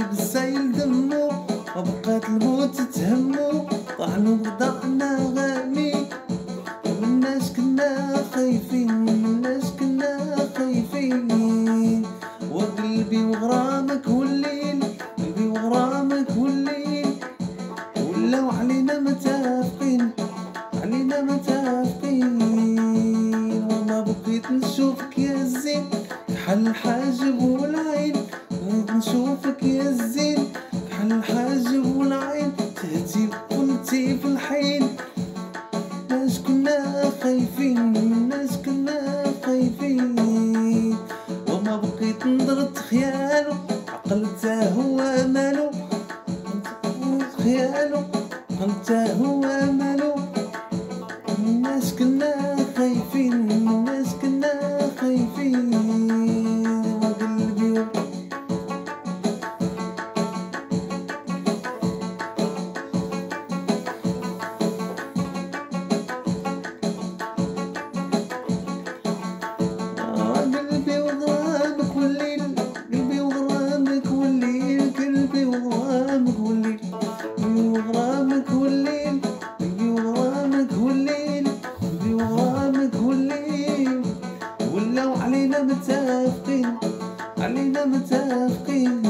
وقليب السايل دمو وبقات الموت تهمو. طعنو وضعنا غامي ومناش كنا خايفين مناش كنا خايفين. نشوفك يا الزين كحل الحاجب والعين تهتي قلتي في الحين. ناس كنا خايفين ناس كنا خايفين. وما بقيت نضرت خيالو عقلته هو مالو خيالو انت هو مالو الناس كنا ولاو علينا متافقين علينا متافقين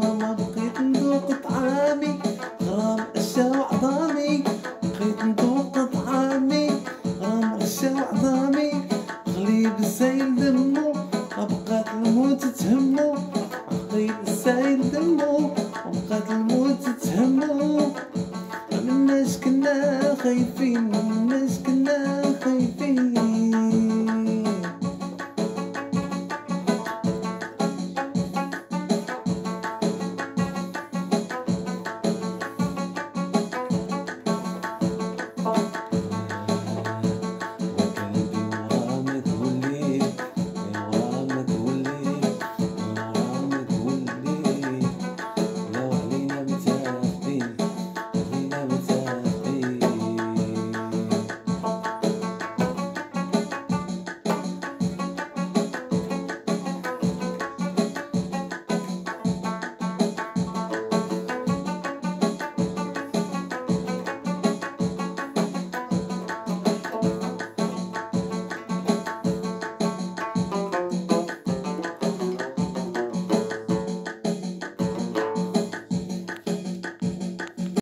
والله بقيت نذوق طعامي غرام عشا وعظامي. بقيت نذوق طعامي غرام عشا وعظامي. غليب السايل دمو وبقات الموت تهمو. غليب السايل دمو وبقات الموت